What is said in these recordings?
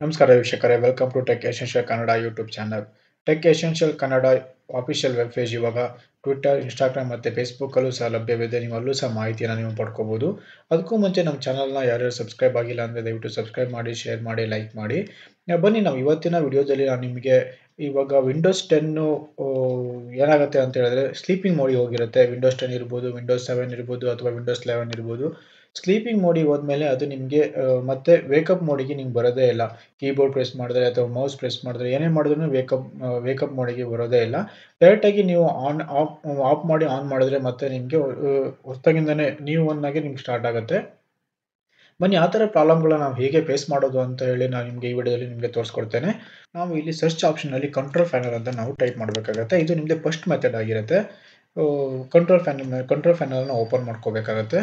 ನಮಸ್ಕಾರ ವೀಕ್ಷಕರೇ welcome to Tech Essential Kannada YouTube channel Tech Essential Kannada official web page ಇವಾಗ Twitter Instagram ಮತ್ತು ಫೇಸ್ಬುಕ್ಕಲ್ಲೂ ಸಹ ಲಭ್ಯವಿದೆ. ನೀವು ಅಲ್ಲೂ ಸಹ ಮಾಹಿತಿಯನ್ನು ನೀವು ಪಡ್ಕೋಬೋದು. ಅದಕ್ಕೂ ಮುಂಚೆ ನಮ್ಮ ಚಾನಲ್ನ ಯಾರ್ಯಾರು ಸಬ್ಸ್ಕ್ರೈಬ್ ಆಗಿಲ್ಲ ಅಂದರೆ ದಯವಿಟ್ಟು ಸಬ್ಸ್ಕ್ರೈಬ್ ಮಾಡಿ ಶೇರ್ ಮಾಡಿ ಲೈಕ್ ಮಾಡಿ. ಬನ್ನಿ ನಾವು ಇವತ್ತಿನ ವಿಡಿಯೋದಲ್ಲಿ ನಾನು ನಿಮಗೆ ಇವಾಗ ವಿಂಡೋಸ್ ಟೆನ್ನು ಏನಾಗುತ್ತೆ ಅಂತ ಹೇಳಿದ್ರೆ ಸ್ಲೀಪಿಂಗ್ ಮೋಡಿ ಹೋಗಿರುತ್ತೆ. ವಿಂಡೋಸ್ ಟೆನ್ ಇರ್ಬೋದು ವಿಂಡೋಸ್ ಸೆವೆನ್ ಇರ್ಬೋದು ಅಥವಾ ವಿಂಡೋಸ್ ಲೆವೆನ್ ಇರ್ಬೋದು. ಸ್ಲೀಪಿಂಗ್ ಮೋಡಿ ಹೋದ್ಮೇಲೆ ಅದು ನಿಮಗೆ ಮತ್ತೆ ವೇಕಪ್ ಮೋಡಿಗೆ ನಿಮ್ಗೆ ಬರೋದೇ ಇಲ್ಲ. ಕೀಬೋರ್ಡ್ ಪ್ರೆಸ್ ಮಾಡಿದ್ರೆ ಅಥವಾ ಮೌಸ್ ಪ್ರೆಸ್ ಮಾಡಿದ್ರೆ ಏನೇ ಮಾಡಿದ್ರು ವೇಕಪ್ ವೇಕಪ್ ಮೋಡಿಗೆ ಬರೋದೇ ಇಲ್ಲ. ಡೈರೆಕ್ಟಾಗಿ ನೀವು ಆನ್ ಆಫ್ ಆಫ್ ಮಾಡಿ ಆನ್ ಮಾಡಿದ್ರೆ ಮತ್ತೆ ನಿಮಗೆ ಹೊಸದಾಗಿಂದನೇ ನೀವು ಒನ್ನಾಗಿ ನಿಮ್ಗೆ ಸ್ಟಾರ್ಟ್ ಆಗುತ್ತೆ. ಬನ್ನಿ, ಆ ಥರ ಪ್ರಾಬ್ಲಮ್ಗಳನ್ನ ನಾವು ಹೇಗೆ ಫೇಸ್ ಮಾಡೋದು ಅಂತ ಹೇಳಿ ನಾನು ನಿಮಗೆ ಈ ವಿಡಿಯೋದಲ್ಲಿ ನಿಮಗೆ ತೋರಿಸ್ಕೊಡ್ತೇನೆ. ನಾವು ಇಲ್ಲಿ ಸರ್ಚ್ ಆಪ್ಷನಲ್ಲಿ ಕಂಟ್ರೋಲ್ ಫ್ಯಾನಲ್ ಅಂತ ನಾವು ಟೈಪ್ ಮಾಡಬೇಕಾಗತ್ತೆ. ಇದು ನಿಮ್ಮದೇ ಫಸ್ಟ್ ಮೆಥಡ್ ಆಗಿರುತ್ತೆ. ಕಂಟ್ರೋಲ್ ಫ್ಯಾನಲ್ ಕಂಟ್ರೋಲ್ ಫ್ಯಾನಲ್ನ ಓಪನ್ ಮಾಡ್ಕೋಬೇಕಾಗತ್ತೆ.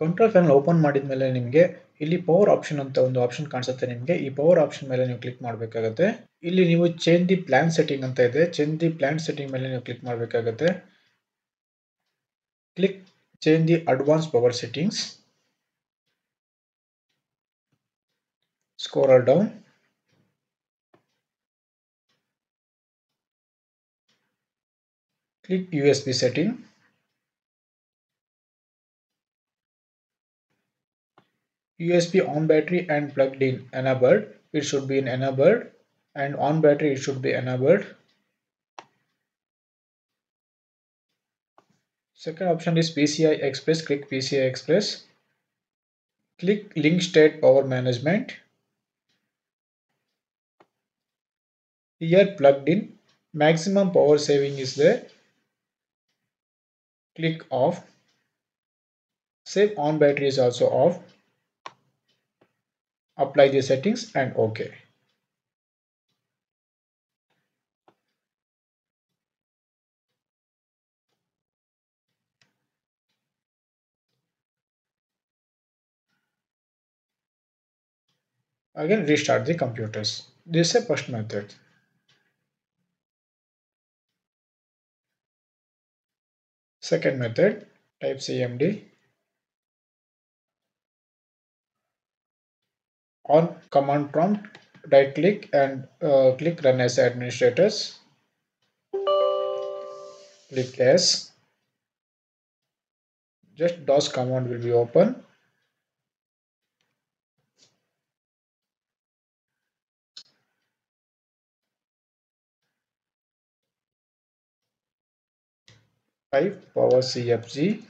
ಕಂಟ್ರೋಲ್ ಫ್ಯಾನಲ್ ಓಪನ್ ಮಾಡಿದ ಮೇಲೆ ನಿಮಗೆ ಇಲ್ಲಿ ಪವರ್ ಆಪ್ಷನ್ ಅಂತ ಒಂದು ಆಪ್ಷನ್ ಕಾಣಿಸುತ್ತೆ ನಿಮಗೆ. ಈ ಪವರ್ ಆಪ್ಷನ್ ಮೇಲೆ ನೀವು ಕ್ಲಿಕ್ ಮಾಡಬೇಕಾಗುತ್ತೆ. ಇಲ್ಲಿ ನೀವು ಚೇಂಜ್ ದಿ ಪ್ಲಾನ್ ಸೆಟ್ಟಿಂಗ್ ಅಂತ ಇದೆ. ಚೇಂಜ್ ದಿ ಪ್ಲಾನ್ ಸೆಟ್ಟಿಂಗ್ ಮೇಲೆ ನೀವು ಕ್ಲಿಕ್ ಮಾಡಬೇಕಾಗುತ್ತೆ. Click change the advance power settings scroll down click U S B setting. USB on battery and plugged in enabled. It should be in enabled. And on battery it should be enabled. Second option is PCI Express. Click PCI Express. Click link state power management. Here plugged in. Maximum power saving is there. Click off. Save on battery is also off apply the settings and ok again restart the computers. This is a first method. Second method, type CMD. On command prompt, right click and uh, click run as administrators. Click yes. Just DOS command will be open. type power cfg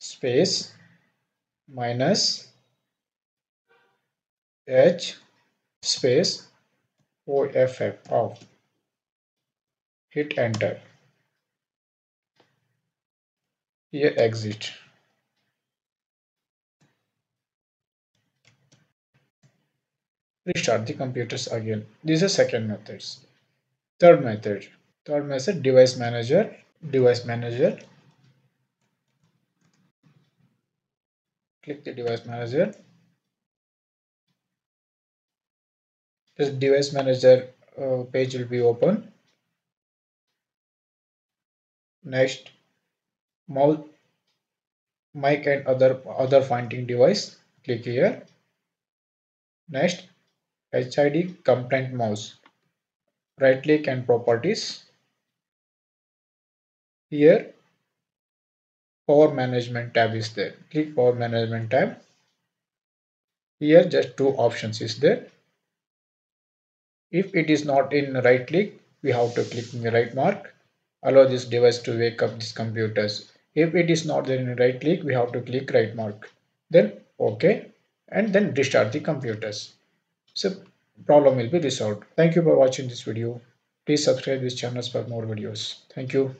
space minus h space off off hit enter. Here exit. Restart the computers again. These are second methods. Third method. Third method device manager device manager. Click the device manager this device manager uh, page will be open. Next mouse mic and other other finding device. Click here. Next HID compliant mouse. Right click and properties. Here power management tab is there. Click power management tab. Here just two options is there if it is not in right click we have to click in the right mark. Allow this device to wake up these computers. If it is not there in right click we have to click right mark. Then okay. And then restart the computers. So problem will be resolved. Thank you for watching this video. Please subscribe this channel for more videos. Thank you